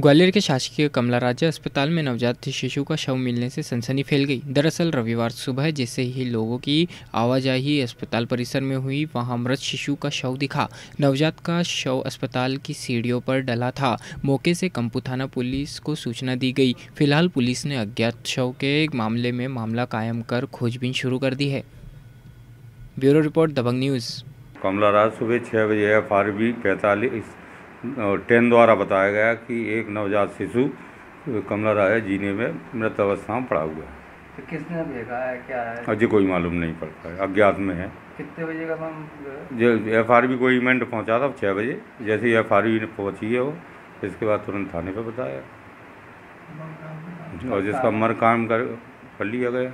ग्वालियर के शासकीय कमला राज्य अस्पताल में नवजात शिशु का शव मिलने से सनसनी फैल गई। दरअसल रविवार सुबह जैसे ही लोगों की आवाजाही अस्पताल परिसर में हुई, वहाँ मृत शिशु का शव दिखा। नवजात का शव अस्पताल की सीढ़ियों पर डला था। मौके से कंपू थाना पुलिस को सूचना दी गई। फ़िलहाल पुलिस ने अज्ञात शव के मामले में मामला कायम कर खोजबीन शुरू कर दी है। Bureau report, Dabang news. Kamla Raj सुबह छः बजे एफ़ आर बी पैंतालीस टेन द्वारा बताया गया कि एक नवजात शिशु कमला राय जीने में मृत अवस्था में पड़ा हुआ है। तो किसने भेजा है? क्या है? अजय कोई मालूम नहीं पड़ता है। अज्ञात में है। कितने बजे का मैम? जो एफ़ आर बी को इवेंट पहुँचा था छः बजे। जैसे ही एफ़ आर बी ने पहुँची है वो इसके बाद तुरंत थाने पर बताया। और जिसका मर काम कर कर लिया गया।